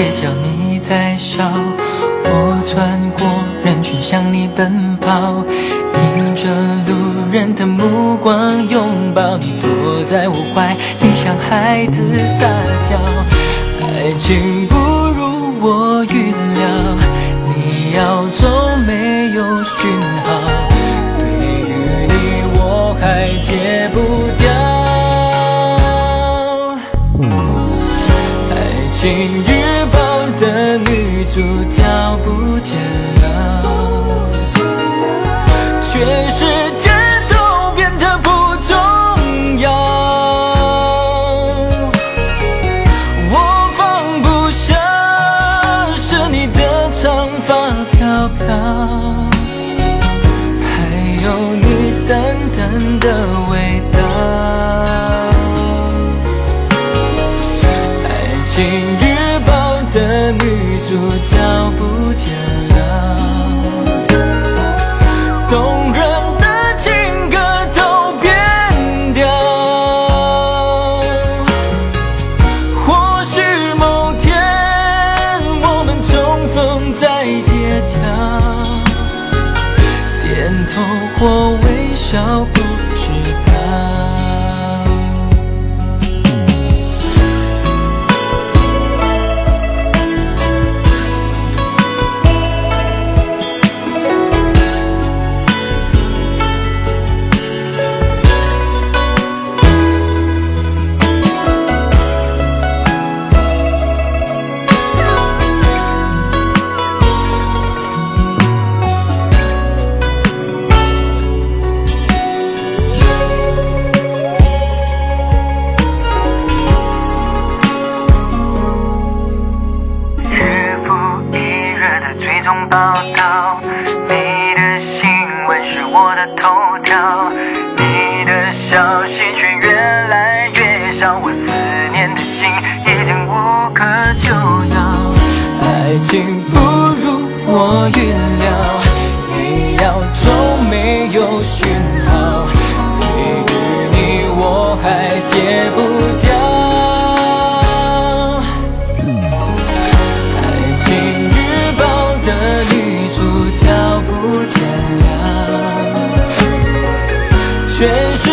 街角你在笑，我穿过人群向你奔跑，迎着路人的目光拥抱你，躲在我怀里像孩子撒娇。爱情不如我预料，你要走没有讯号，对于你我还戒不掉。爱情日女主角不见了，全世界都变得不重要。我放不下是你的长发飘飘，还有你淡淡的味道。爱情主角不见了，动人的情歌都变调。或许某天我们重逢在街角，点头或微笑，不报道。你的新闻是我的头条，你的消息却越来越少，我思念的心已经无可救药。爱情不如我预料，你要走没有选。全世